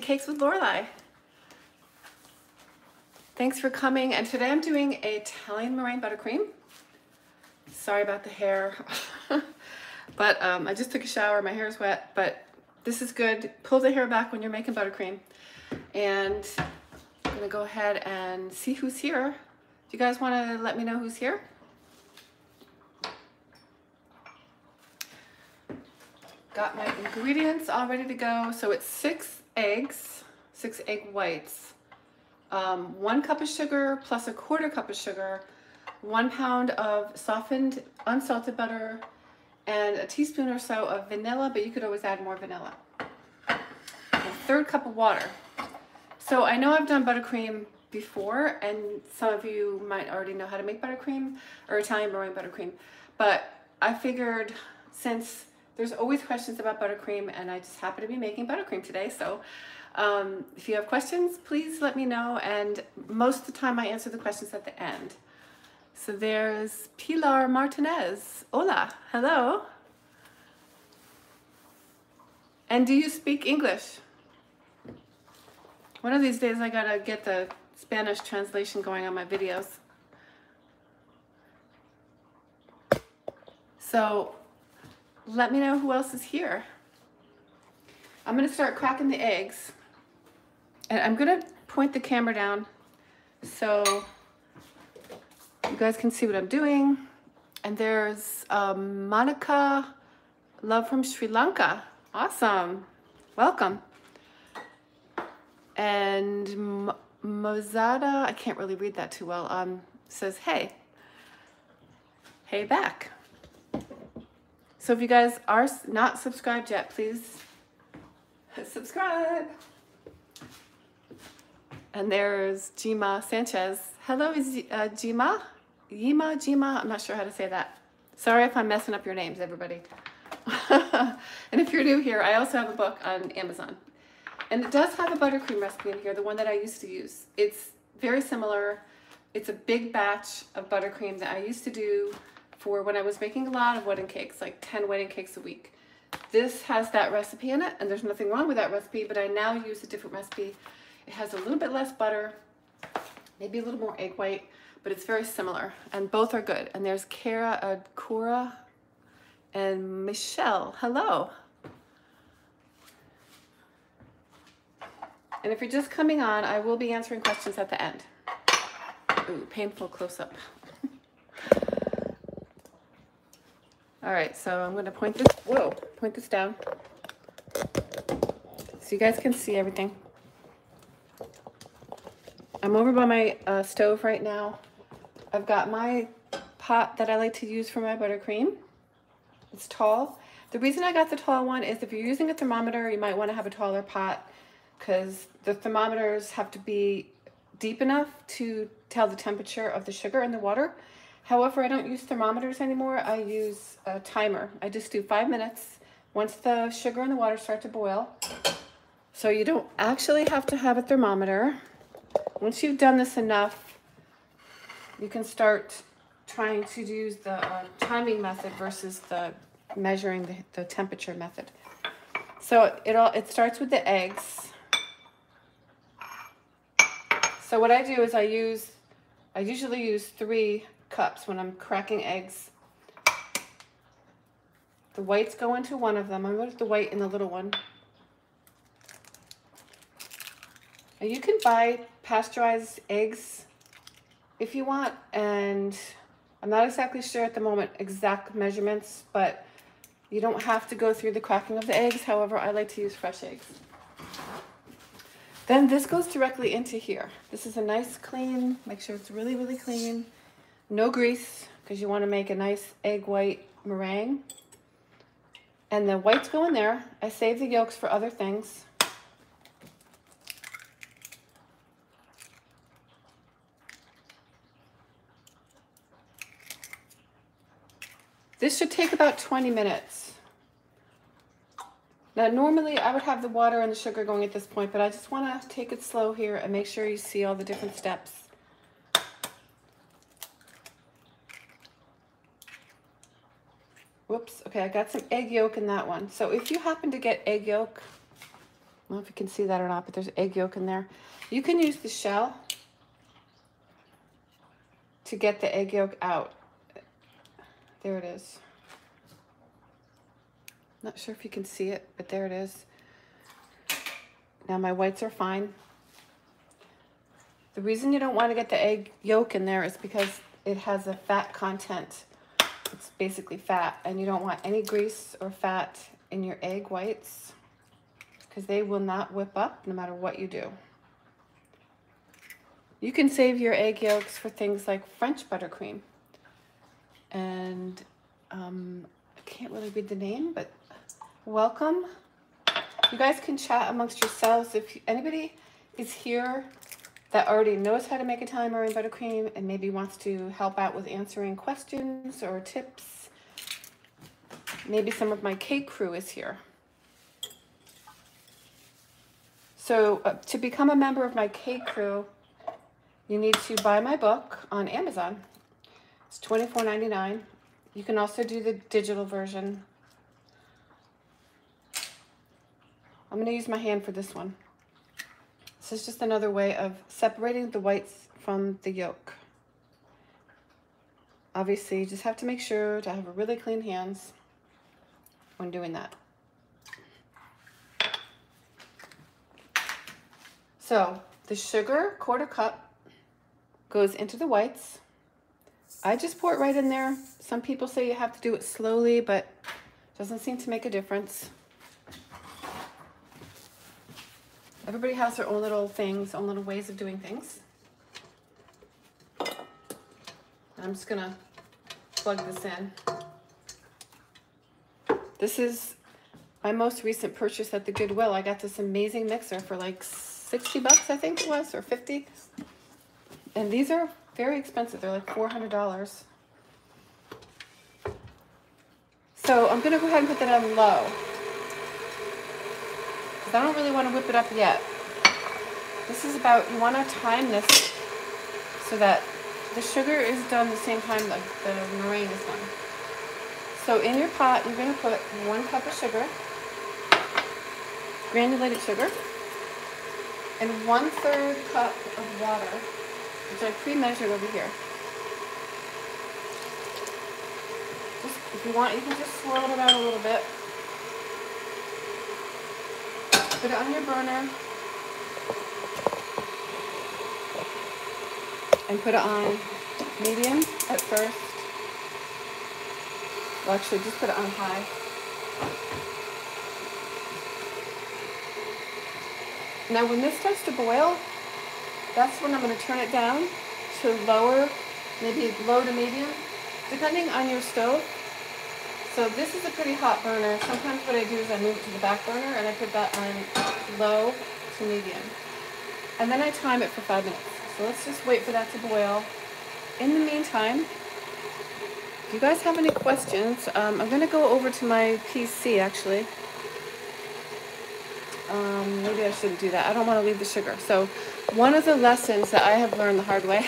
Cakes with Lorelie. Thanks for coming. And today I'm doing a Italian meringue buttercream. Sorry about the hair, but um, I just took a shower. My hair is wet, but this is good. Pull the hair back when you're making buttercream. And I'm gonna go ahead and see who's here. Do you guys wanna let me know who's here? Got my ingredients all ready to go. So it's six eggs, six egg whites, um, one cup of sugar plus a quarter cup of sugar, one pound of softened unsalted butter, and a teaspoon or so of vanilla, but you could always add more vanilla. A third cup of water. So I know I've done buttercream before, and some of you might already know how to make buttercream or Italian meringue buttercream, but I figured since there's always questions about buttercream and I just happen to be making buttercream today. So um, if you have questions, please let me know. And most of the time I answer the questions at the end. So there's Pilar Martinez. Hola, hello. And do you speak English? One of these days I gotta get the Spanish translation going on my videos. So let me know who else is here. I'm gonna start cracking the eggs. And I'm gonna point the camera down so you guys can see what I'm doing. And there's um, Monica, love from Sri Lanka. Awesome, welcome. And M Mozada, I can't really read that too well, um, says, hey, hey back. So if you guys are not subscribed yet, please subscribe. And there's Jima Sanchez. Hello, is uh, Jima? Yima, Jima, I'm not sure how to say that. Sorry if I'm messing up your names, everybody. and if you're new here, I also have a book on Amazon. And it does have a buttercream recipe in here, the one that I used to use. It's very similar. It's a big batch of buttercream that I used to do for when I was making a lot of wedding cakes, like 10 wedding cakes a week. This has that recipe in it, and there's nothing wrong with that recipe, but I now use a different recipe. It has a little bit less butter, maybe a little more egg white, but it's very similar, and both are good. And there's Kara Adkura and Michelle. Hello. And if you're just coming on, I will be answering questions at the end. Ooh, painful close-up. All right, so I'm gonna point this, whoa, point this down. So you guys can see everything. I'm over by my uh, stove right now. I've got my pot that I like to use for my buttercream. It's tall. The reason I got the tall one is if you're using a thermometer, you might wanna have a taller pot because the thermometers have to be deep enough to tell the temperature of the sugar in the water. However, I don't use thermometers anymore. I use a timer. I just do five minutes once the sugar and the water start to boil. So you don't actually have to have a thermometer. Once you've done this enough, you can start trying to use the uh, timing method versus the measuring the, the temperature method. So it all it starts with the eggs. So what I do is I use, I usually use three cups when I'm cracking eggs. The whites go into one of them. I'm going to put the white in the little one. And you can buy pasteurized eggs if you want. And I'm not exactly sure at the moment exact measurements, but you don't have to go through the cracking of the eggs. However, I like to use fresh eggs. Then this goes directly into here. This is a nice clean, make sure it's really, really clean. No grease, because you want to make a nice egg white meringue. And the whites go in there. I save the yolks for other things. This should take about 20 minutes. Now, normally I would have the water and the sugar going at this point, but I just want to take it slow here and make sure you see all the different steps. Whoops, okay, I got some egg yolk in that one. So if you happen to get egg yolk, I don't know if you can see that or not, but there's egg yolk in there. You can use the shell to get the egg yolk out. There it is. Not sure if you can see it, but there it is. Now my whites are fine. The reason you don't want to get the egg yolk in there is because it has a fat content. Basically fat and you don't want any grease or fat in your egg whites because they will not whip up no matter what you do. You can save your egg yolks for things like French buttercream. And um, I can't really read the name, but welcome. You guys can chat amongst yourselves. If anybody is here that already knows how to make Italian meringue buttercream and maybe wants to help out with answering questions or tips, maybe some of my cake crew is here. So uh, to become a member of my cake crew, you need to buy my book on Amazon. It's $24.99. You can also do the digital version. I'm going to use my hand for this one. This is just another way of separating the whites from the yolk. Obviously, you just have to make sure to have really clean hands when doing that. So the sugar, quarter cup, goes into the whites. I just pour it right in there. Some people say you have to do it slowly, but doesn't seem to make a difference. Everybody has their own little things, own little ways of doing things. I'm just gonna plug this in. This is my most recent purchase at the Goodwill. I got this amazing mixer for like 60 bucks, I think it was, or 50. And these are very expensive. They're like $400. So I'm gonna go ahead and put that on low. I don't really want to whip it up yet. This is about, you want to time this so that the sugar is done the same time the, the meringue is done. So in your pot, you're going to put one cup of sugar, granulated sugar, and one third cup of water which I pre-measured over here. Just, if you want, you can just swirl it around a little bit. Put it on your burner. And put it on medium at first. Well, actually, just put it on high. Now, when this starts to boil, that's when I'm going to turn it down to lower, maybe low to medium, depending on your stove. So this is a pretty hot burner. Sometimes what I do is I move it to the back burner and I put that on low to medium. And then I time it for five minutes. So let's just wait for that to boil. In the meantime, if you guys have any questions, um, I'm going to go over to my PC actually. Um, maybe I shouldn't do that. I don't want to leave the sugar. So one of the lessons that I have learned the hard way,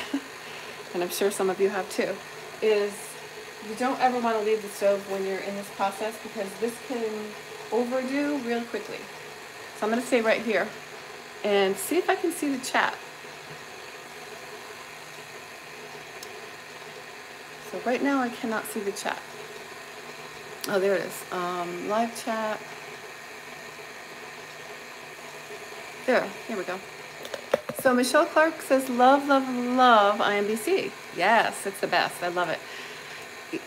and I'm sure some of you have too, is you don't ever want to leave the stove when you're in this process because this can overdo real quickly. So I'm going to stay right here and see if I can see the chat. So right now I cannot see the chat. Oh, there it is. Um, live chat. There, here we go. So Michelle Clark says, love, love, love IMBC. Yes, it's the best. I love it.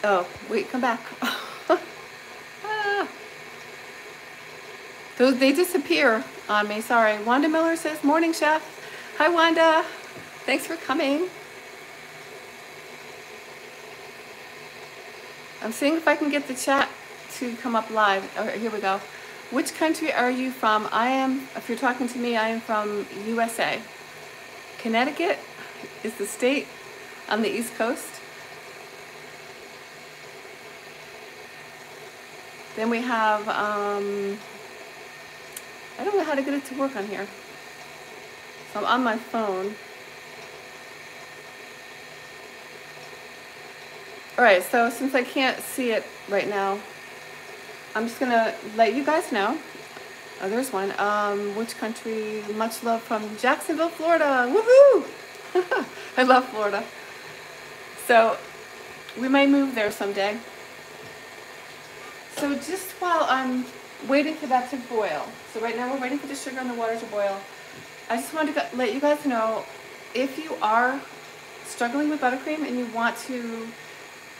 Oh, wait, come back. ah. Those, they disappear on me, sorry. Wanda Miller says, morning, chef. Hi, Wanda. Thanks for coming. I'm seeing if I can get the chat to come up live. Oh, here we go. Which country are you from? I am, if you're talking to me, I am from USA. Connecticut is the state on the East Coast. Then we have, um, I don't know how to get it to work on here. So I'm on my phone. All right, so since I can't see it right now, I'm just gonna let you guys know Oh, there's one. Um, which country? Much love from Jacksonville, Florida. Woohoo! I love Florida. So we may move there someday. So just while I'm waiting for that to boil, so right now we're waiting for the sugar and the water to boil, I just wanted to let you guys know if you are struggling with buttercream and you want to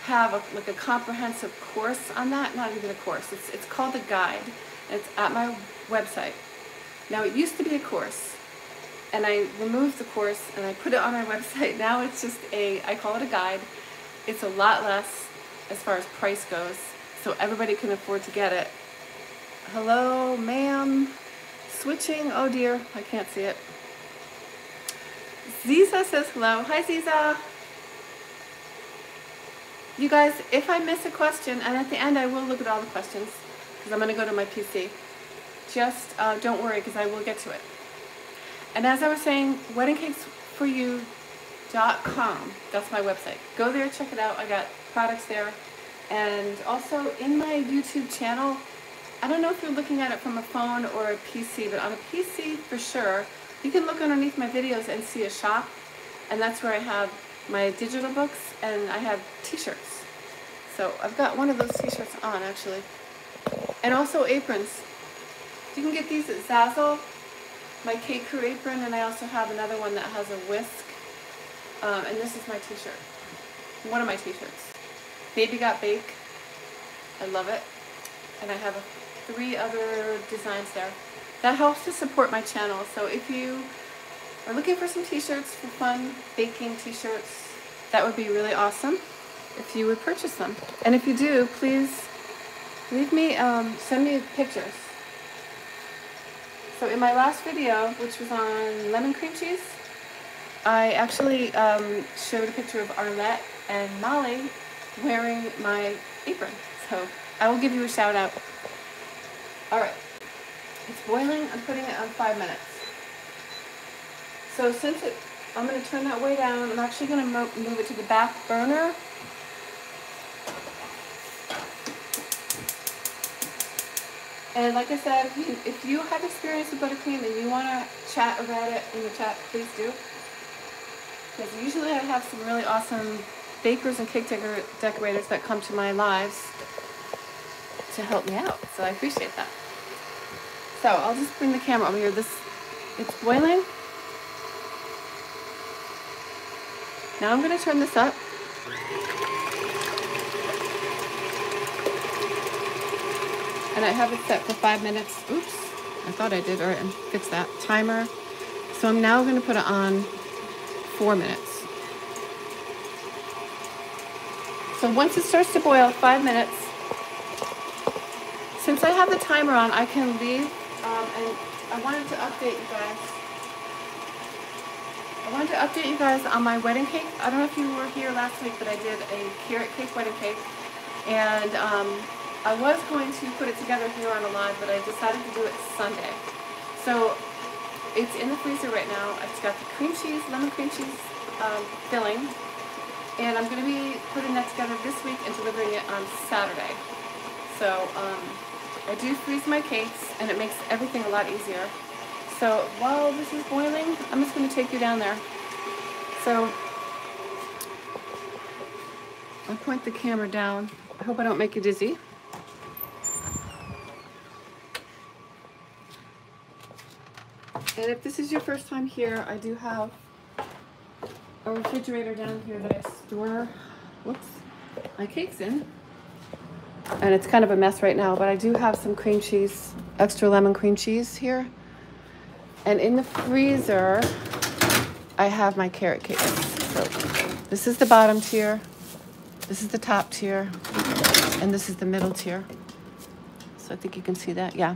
have a, like a comprehensive course on that, not even a course, it's, it's called a guide. It's at my website. Now it used to be a course and I removed the course and I put it on my website. Now it's just a, I call it a guide. It's a lot less as far as price goes, so everybody can afford to get it. Hello, ma'am. Switching, oh dear, I can't see it. Ziza says hello. Hi, Ziza. You guys, if I miss a question, and at the end I will look at all the questions, because I'm going to go to my PC, just uh, don't worry, because I will get to it. And as I was saying, weddingcakesforyou.com, that's my website. Go there, check it out. I got products there. And also in my YouTube channel, I don't know if you're looking at it from a phone or a PC, but on a PC for sure, you can look underneath my videos and see a shop. And that's where I have my digital books and I have t-shirts. So I've got one of those t-shirts on actually. And also aprons. You can get these at Zazzle, my Cake Crew apron, and I also have another one that has a whisk. Um, and this is my t-shirt. One of my t-shirts. Baby Got Bake. I love it. And I have three other designs there. That helps to support my channel. So if you are looking for some t-shirts for fun, baking t-shirts, that would be really awesome if you would purchase them. And if you do, please leave me, um, send me pictures. So in my last video, which was on lemon cream cheese, I actually um, showed a picture of Arlette and Molly wearing my apron. So I will give you a shout out. All right, it's boiling. I'm putting it on five minutes. So since it, I'm going to turn that way down. I'm actually going to move it to the back burner. And like I said, if you, if you have experience with buttercream and you want to chat about it in the chat, please do. Because usually I have some really awesome bakers and cake decorators that come to my lives to help me out. So I appreciate that. So I'll just bring the camera over here. This, it's boiling. Now I'm going to turn this up. And I have it set for five minutes. Oops, I thought I did. All right, fix that timer. So I'm now going to put it on four minutes. So once it starts to boil, five minutes, since I have the timer on, I can leave um, and I wanted to update you guys. I wanted to update you guys on my wedding cake. I don't know if you were here last week, but I did a carrot cake wedding cake. And um, I was going to put it together here on a live, but I decided to do it Sunday. So it's in the freezer right now. It's got the cream cheese, lemon cream cheese um, filling. And I'm going to be putting that together this week and delivering it on Saturday. So um, I do freeze my cakes and it makes everything a lot easier. So while this is boiling, I'm just going to take you down there. So I'll point the camera down. I hope I don't make you dizzy. And if this is your first time here, I do have a refrigerator down here that I store, whoops, my cakes in and it's kind of a mess right now, but I do have some cream cheese, extra lemon cream cheese here. And in the freezer, I have my carrot cakes. So this is the bottom tier, this is the top tier, and this is the middle tier. So I think you can see that, yeah.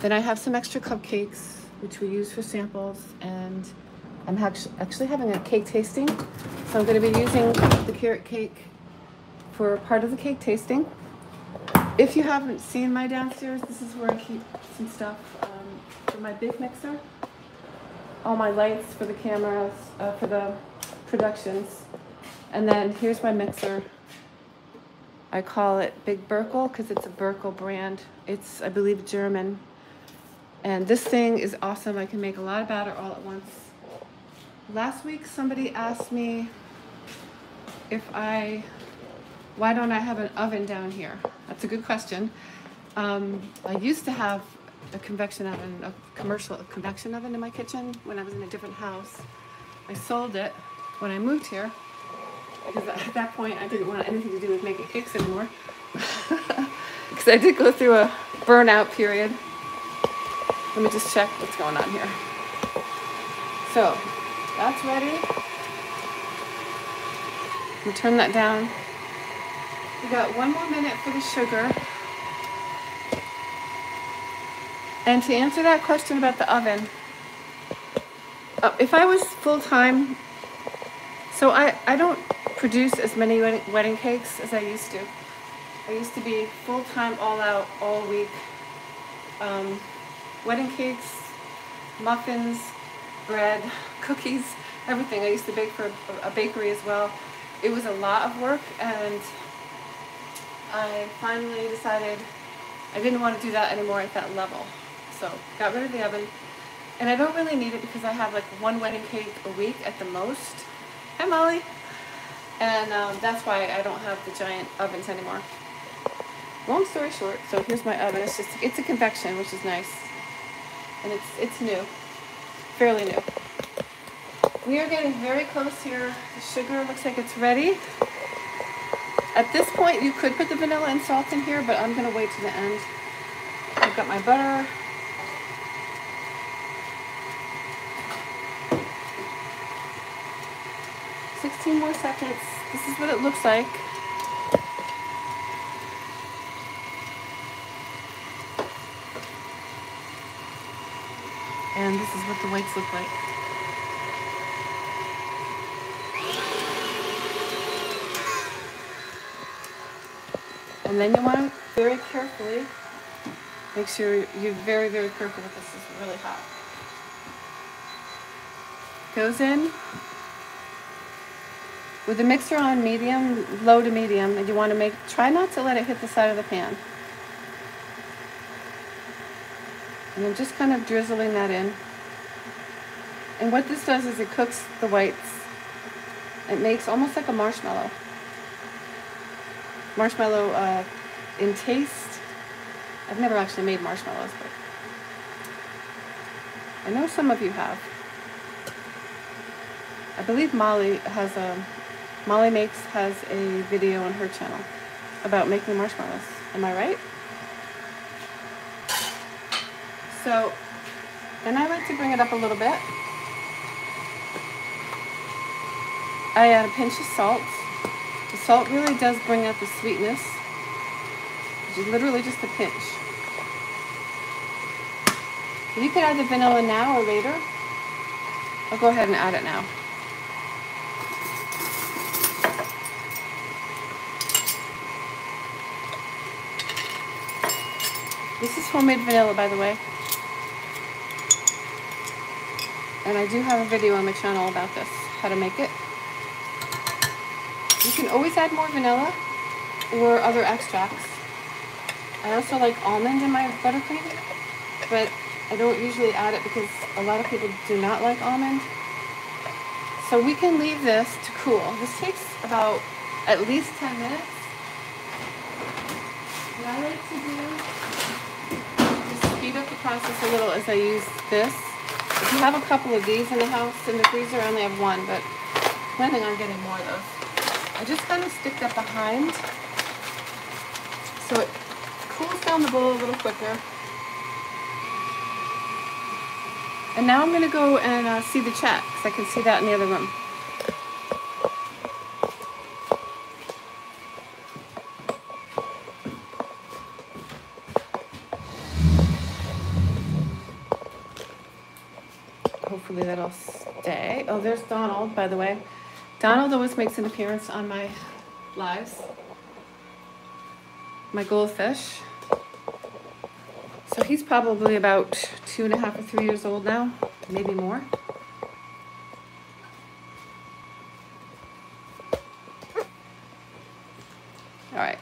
Then I have some extra cupcakes, which we use for samples, and I'm actually having a cake tasting. So I'm gonna be using the carrot cake for part of the cake tasting. If you haven't seen my downstairs, this is where I keep some stuff um, for my big mixer. All my lights for the cameras, uh, for the productions. And then here's my mixer. I call it Big Burkle because it's a Burkle brand. It's, I believe, German. And this thing is awesome. I can make a lot of batter all at once. Last week, somebody asked me if I, why don't I have an oven down here? That's a good question. Um, I used to have a convection oven, a commercial convection oven in my kitchen when I was in a different house. I sold it when I moved here because at that point I didn't want anything to do with making cakes anymore. Because I did go through a burnout period. Let me just check what's going on here. So that's ready. Turn that down. We got one more minute for the sugar. And to answer that question about the oven, uh, if I was full time, so I, I don't produce as many wedding, wedding cakes as I used to. I used to be full time, all out, all week. Um, wedding cakes, muffins, bread, cookies, everything. I used to bake for a, a bakery as well. It was a lot of work, and I finally decided I didn't want to do that anymore at that level. So got rid of the oven. And I don't really need it because I have like one wedding cake a week at the most. Hi Molly. And um, that's why I don't have the giant ovens anymore. Long story short, so here's my oven. It's just it's a convection, which is nice. And it's it's new. Fairly new. We are getting very close here. The sugar looks like it's ready. At this point, you could put the vanilla and salt in here, but I'm going to wait to the end. I've got my butter. Sixteen more seconds. This is what it looks like. And this is what the whites look like. And then you want to very carefully make sure you're very, very careful with this. It's really hot. Goes in with the mixer on medium, low to medium, and you want to make, try not to let it hit the side of the pan. And I'm just kind of drizzling that in. And what this does is it cooks the whites. It makes almost like a marshmallow. Marshmallow uh, in taste. I've never actually made marshmallows, but I know some of you have. I believe Molly has a, Molly Makes has a video on her channel about making marshmallows. Am I right? So then I like to bring it up a little bit. I add a pinch of salt. The salt really does bring out the sweetness. It's literally just a pinch. You can add the vanilla now or later. I'll go ahead and add it now. This is homemade vanilla, by the way. And I do have a video on my channel about this, how to make it. You can always add more vanilla or other extracts. I also like almond in my buttercream, but I don't usually add it because a lot of people do not like almond. So we can leave this to cool. This takes about at least 10 minutes. What I like to do is speed up the process a little as I use this. If you have a couple of these in the house, in the freezer, I only have one, but planning on getting more of those. I just kind of stick that behind so it cools down the bowl a little quicker. And now I'm going to go and uh, see the chat because I can see that in the other room. Hopefully that'll stay. Oh, there's Donald, by the way. Donald always makes an appearance on my lives. My goldfish. So he's probably about two and a half or three years old now, maybe more. All right.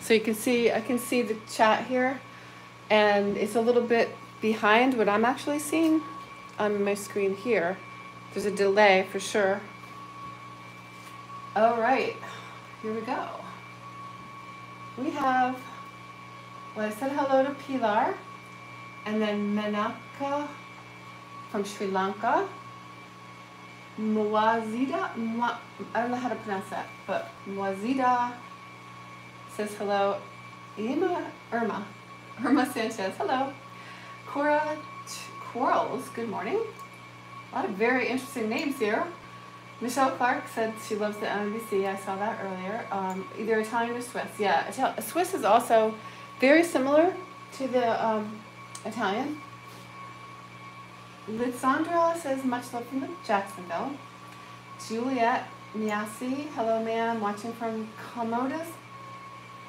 So you can see, I can see the chat here. and it's a little bit behind what I'm actually seeing on my screen here. There's a delay for sure. All right, here we go. We have, well, I said hello to Pilar, and then Menaka from Sri Lanka. Mwazida, I don't know how to pronounce that, but Mwazida says hello. Irma, Irma, Irma Sanchez, hello. Cora Quarles, good morning. A lot of very interesting names here. Michelle Clark said she loves the NBC. I saw that earlier. Um, either Italian or Swiss. Yeah, Swiss is also very similar to the um, Italian. Litsandra says much love from Jacksonville. Juliet Miasi, hello ma'am, watching from Comodos,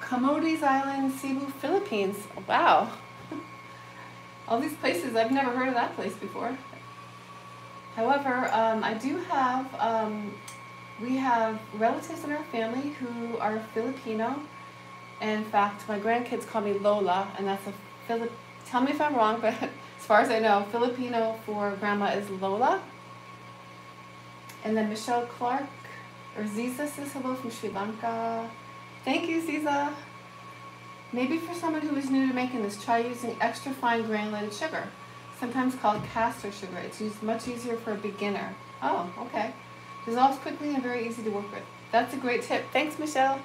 Comodes Island, Cebu, Philippines. Wow. All these places, I've never heard of that place before. However, um, I do have, um, we have relatives in our family who are Filipino. In fact, my grandkids call me Lola, and that's a Filip. Tell me if I'm wrong, but as far as I know, Filipino for grandma is Lola. And then Michelle Clark, or Ziza says hello from Sri Lanka. Thank you, Ziza. Maybe for someone who is new to making this, try using extra fine granulated sugar sometimes called caster sugar. It's used much easier for a beginner. Oh, okay. Dissolves quickly and very easy to work with. That's a great tip. Thanks, Michelle.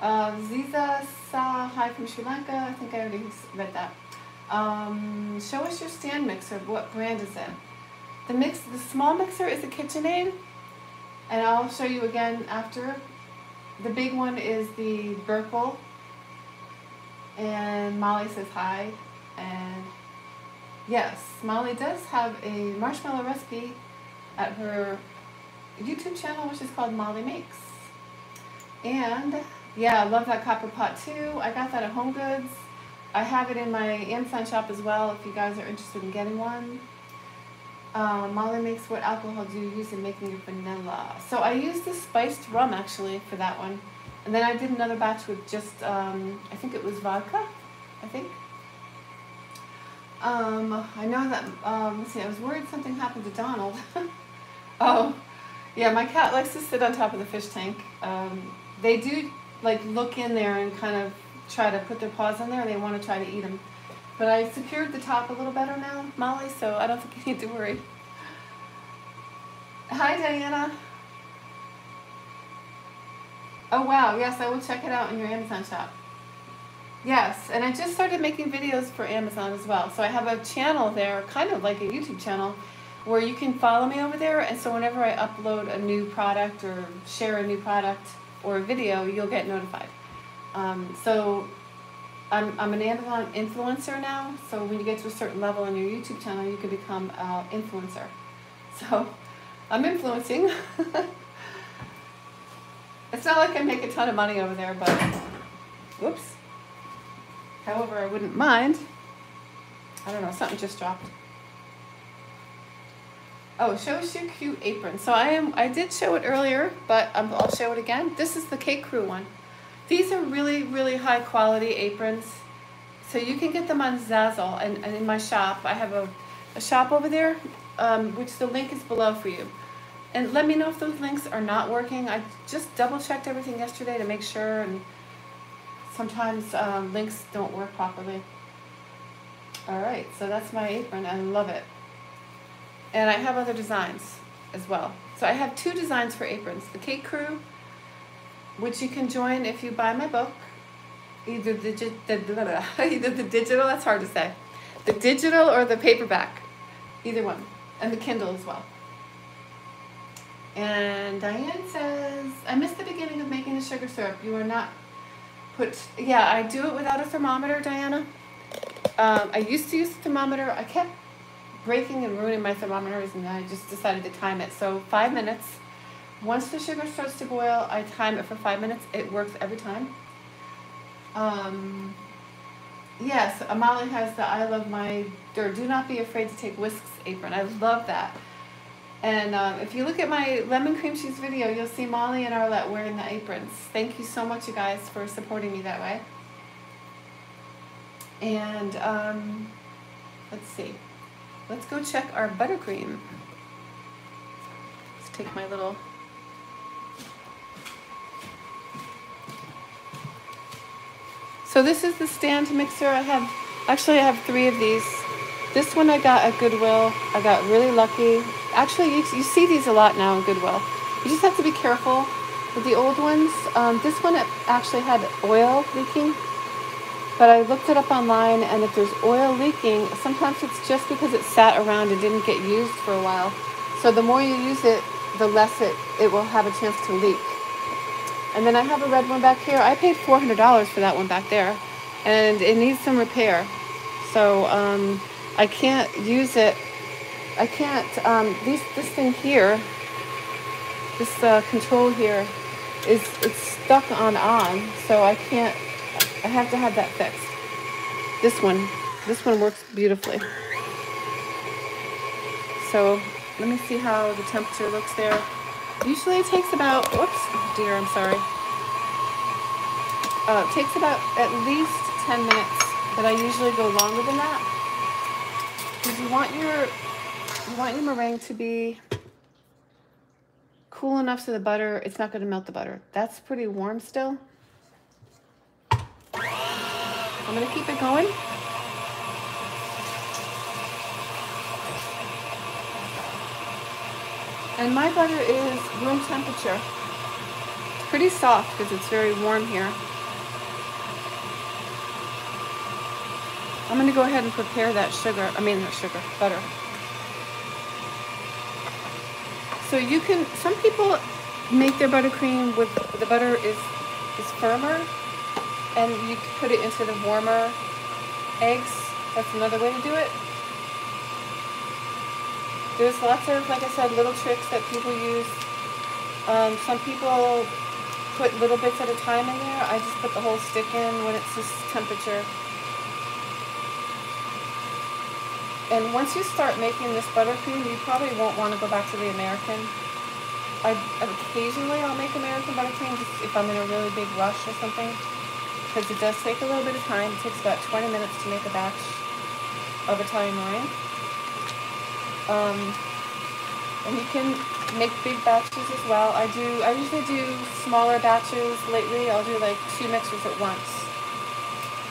Uh, Ziza Sa, hi from Sri Lanka. I think I already read that. Um, show us your stand mixer. What brand is it? The mix, the small mixer is a KitchenAid, and I'll show you again after. The big one is the Burkle, and Molly says hi, and Yes, Molly does have a marshmallow recipe at her YouTube channel, which is called Molly Makes. And yeah, I love that copper pot too. I got that at Home Goods. I have it in my Amazon shop as well if you guys are interested in getting one. Uh, Molly makes what alcohol do you use in making your vanilla? So I used the spiced rum actually for that one. And then I did another batch with just, um, I think it was vodka, I think. Um, I know that, um, let's see, I was worried something happened to Donald. oh, yeah, my cat likes to sit on top of the fish tank. Um, they do, like, look in there and kind of try to put their paws in there. They want to try to eat them. But I secured the top a little better now, Molly, so I don't think you need to worry. Hi, Diana. Oh, wow, yes, I will check it out in your Amazon shop. Yes, and I just started making videos for Amazon as well. So I have a channel there, kind of like a YouTube channel, where you can follow me over there. And so whenever I upload a new product or share a new product or a video, you'll get notified. Um, so I'm, I'm an Amazon influencer now. So when you get to a certain level on your YouTube channel, you can become an influencer. So I'm influencing. it's not like I make a ton of money over there, but whoops. However, I wouldn't mind. I don't know, something just dropped. Oh, shows you cute apron. So I am. I did show it earlier, but um, I'll show it again. This is the Cake Crew one. These are really, really high quality aprons. So you can get them on Zazzle and, and in my shop. I have a, a shop over there, um, which the link is below for you. And let me know if those links are not working. I just double checked everything yesterday to make sure and sometimes um, links don't work properly. All right, so that's my apron. I love it. And I have other designs as well. So I have two designs for aprons. The Cake Crew, which you can join if you buy my book. Either the, the, either the digital, that's hard to say. The digital or the paperback. Either one. And the Kindle as well. And Diane says, I missed the beginning of making the sugar syrup. You are not put, yeah, I do it without a thermometer, Diana. Um, I used to use a thermometer. I kept breaking and ruining my thermometers and I just decided to time it. So five minutes. Once the sugar starts to boil, I time it for five minutes. It works every time. Um, yes, Amali has the I love my, or do not be afraid to take whisks apron. I love that. And um, if you look at my lemon cream cheese video, you'll see Molly and Arlette wearing the aprons. Thank you so much, you guys, for supporting me that way. And um, let's see. Let's go check our buttercream. Let's take my little So this is the stand mixer. I have, actually I have three of these. This one I got at Goodwill. I got really lucky. Actually, you, you see these a lot now in Goodwill. You just have to be careful with the old ones. Um, this one actually had oil leaking, but I looked it up online and if there's oil leaking, sometimes it's just because it sat around and didn't get used for a while. So the more you use it, the less it, it will have a chance to leak. And then I have a red one back here. I paid $400 for that one back there. And it needs some repair. So um, I can't use it. I can't, um, these, this thing here, this uh, control here, is it's stuck on on. So I can't, I have to have that fixed. This one, this one works beautifully. So let me see how the temperature looks there. Usually it takes about, whoops, dear, I'm sorry. Uh, it takes about at least 10 minutes, but I usually go longer than that. Because you want your, you want your meringue to be cool enough so the butter, it's not going to melt the butter. That's pretty warm still. I'm going to keep it going. And my butter is room temperature. It's pretty soft because it's very warm here. I'm going to go ahead and prepare that sugar, I mean not sugar, butter. So you can, some people make their buttercream with, the butter is, is firmer and you can put it into the warmer eggs. That's another way to do it. There's lots of, like I said, little tricks that people use. Um, some people put little bits at a time in there. I just put the whole stick in when it's this temperature. And once you start making this buttercream, you probably won't want to go back to the American. I occasionally I'll make American buttercream if I'm in a really big rush or something, because it does take a little bit of time. It takes about 20 minutes to make a batch of Italian meringue. Um, and you can make big batches as well. I do. I usually do smaller batches. Lately, I'll do like two mixers at once.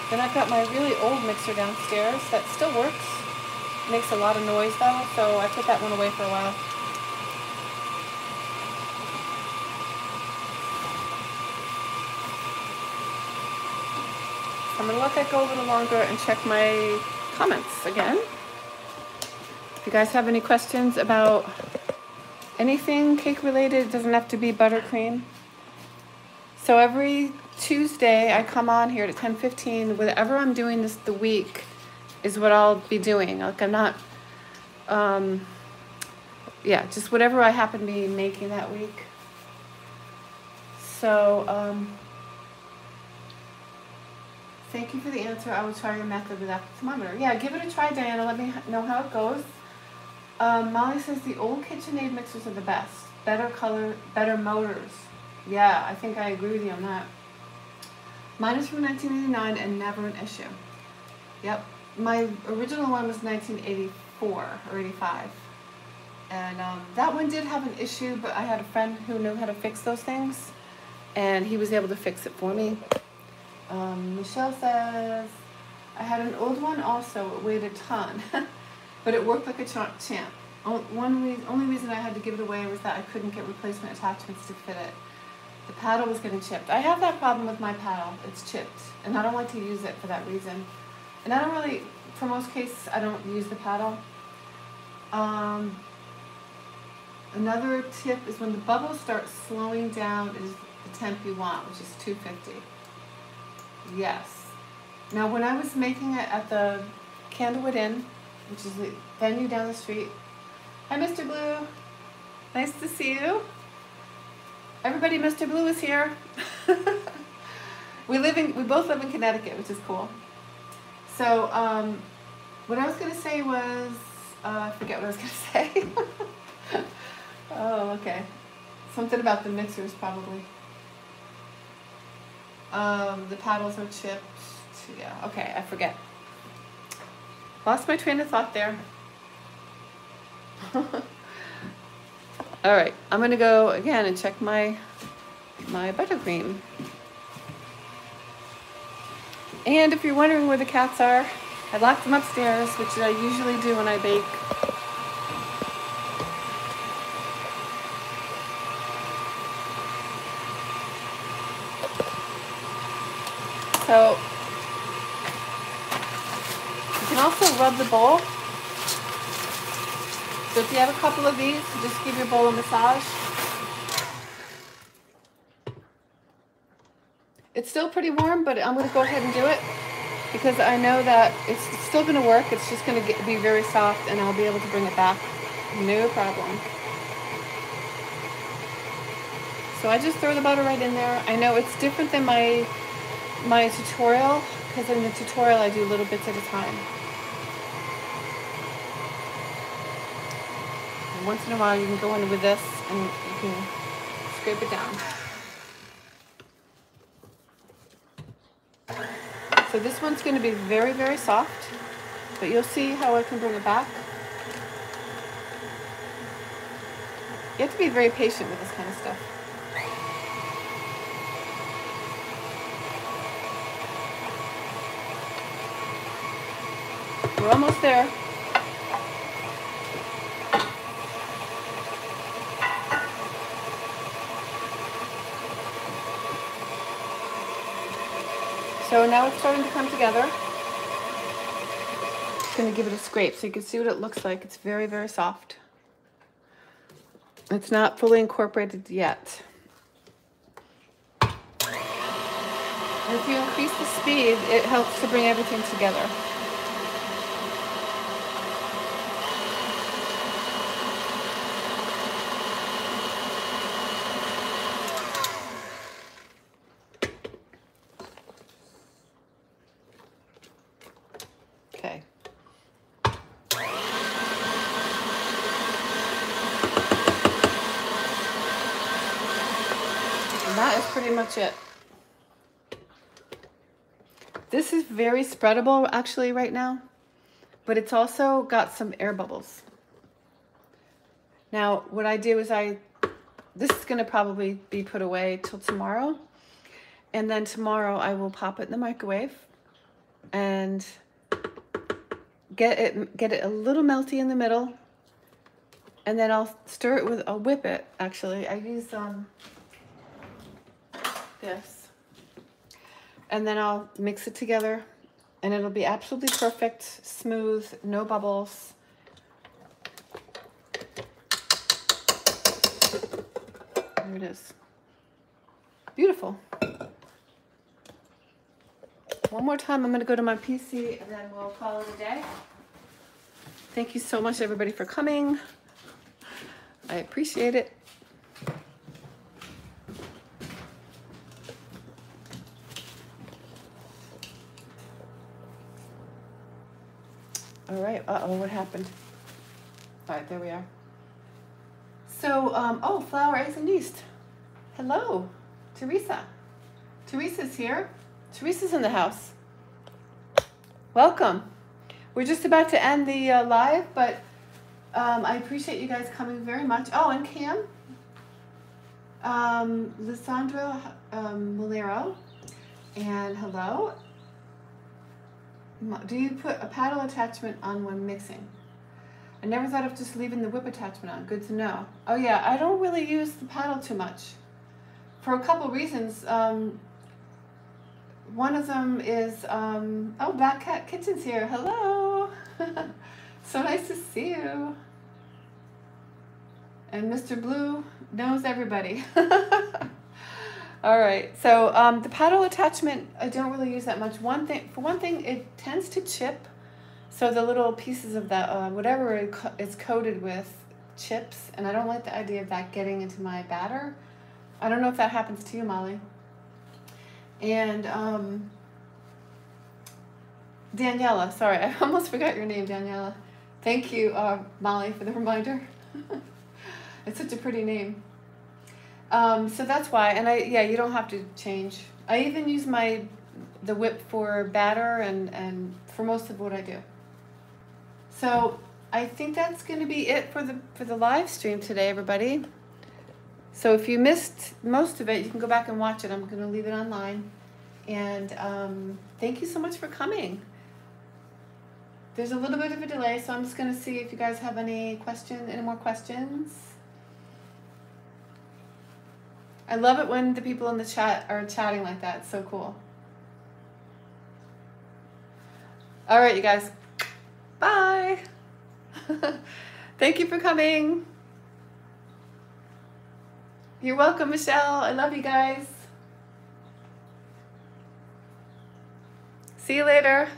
Then I've got my really old mixer downstairs that still works. Makes a lot of noise though, so I put that one away for a while. I'm gonna let that go a little longer and check my comments again If you guys have any questions about anything cake related, doesn't have to be buttercream. So every Tuesday I come on here at 10:15. Whatever I'm doing this the week is what I'll be doing. Like I'm not, um, yeah, just whatever I happen to be making that week. So um, thank you for the answer. I will try your method without the thermometer. Yeah, give it a try, Diana. Let me know how it goes. Um, Molly says the old KitchenAid mixers are the best. Better color, better motors. Yeah, I think I agree with you on that. Mine is from 1989 and never an issue. Yep. My original one was 1984 or 85. And um, that one did have an issue, but I had a friend who knew how to fix those things. And he was able to fix it for me. Um, Michelle says, I had an old one also. It weighed a ton. but it worked like a champ. One reason, only reason I had to give it away was that I couldn't get replacement attachments to fit it. The paddle was getting chipped. I have that problem with my paddle. It's chipped, and I don't like to use it for that reason. And I don't really, for most cases, I don't use the paddle. Um, another tip is when the bubbles start slowing down is the temp you want, which is 250. Yes. Now when I was making it at the Candlewood Inn, which is the venue down the street. Hi, Mr. Blue. Nice to see you. Everybody, Mr. Blue is here. we live in, we both live in Connecticut, which is cool. So, um, what I was gonna say was, uh, I forget what I was gonna say. oh, okay. Something about the mixers, probably. Um, the paddles are chipped. Yeah, okay, I forget. Lost my train of thought there. All right, I'm gonna go again and check my my buttercream. And if you're wondering where the cats are, I locked them upstairs, which I usually do when I bake. So you can also rub the bowl. So if you have a couple of these, just give your bowl a massage. It's still pretty warm, but I'm going to go ahead and do it because I know that it's still going to work. It's just going to be very soft and I'll be able to bring it back. No problem. So I just throw the butter right in there. I know it's different than my my tutorial because in the tutorial I do little bits at a time. And once in a while you can go in with this and you can scrape it down. So this one's going to be very, very soft, but you'll see how I can bring it back. You have to be very patient with this kind of stuff. We're almost there. So now it's starting to come together. Just gonna give it a scrape so you can see what it looks like. It's very, very soft. It's not fully incorporated yet. If you increase the speed, it helps to bring everything together. much it. This is very spreadable actually right now, but it's also got some air bubbles. Now, what I do is I, this is gonna probably be put away till tomorrow. And then tomorrow I will pop it in the microwave and get it, get it a little melty in the middle. And then I'll stir it with, I'll whip it actually. I use, um, this. And then I'll mix it together and it'll be absolutely perfect, smooth, no bubbles. There it is. Beautiful. One more time, I'm gonna go to my PC and then we'll call it a day. Thank you so much everybody for coming. I appreciate it. All right, uh-oh, what happened? All right, there we are. So, um, oh, flour, eggs, and yeast. Hello, Teresa. Teresa's here. Teresa's in the house. Welcome. We're just about to end the uh, live, but um, I appreciate you guys coming very much. Oh, and Cam. Um, Lissandra um, Molero. And hello do you put a paddle attachment on when mixing? I never thought of just leaving the whip attachment on. Good to know. Oh yeah, I don't really use the paddle too much. For a couple reasons. Um, one of them is, um, oh, Black Cat Kitchen's here. Hello. so nice to see you. And Mr. Blue knows everybody. All right, so um, the paddle attachment, I don't really use that much. One thing, for one thing, it tends to chip. So the little pieces of that, uh, whatever it's coated with, chips. And I don't like the idea of that getting into my batter. I don't know if that happens to you, Molly. And um, Daniela, sorry, I almost forgot your name, Daniela. Thank you, uh, Molly, for the reminder. it's such a pretty name. Um, so that's why, and I yeah, you don't have to change. I even use my the whip for batter and and for most of what I do. So I think that's going to be it for the for the live stream today, everybody. So if you missed most of it, you can go back and watch it. I'm going to leave it online. And um, thank you so much for coming. There's a little bit of a delay, so I'm just going to see if you guys have any question, any more questions. I love it when the people in the chat are chatting like that. It's so cool. All right, you guys. Bye. Thank you for coming. You're welcome, Michelle. I love you guys. See you later.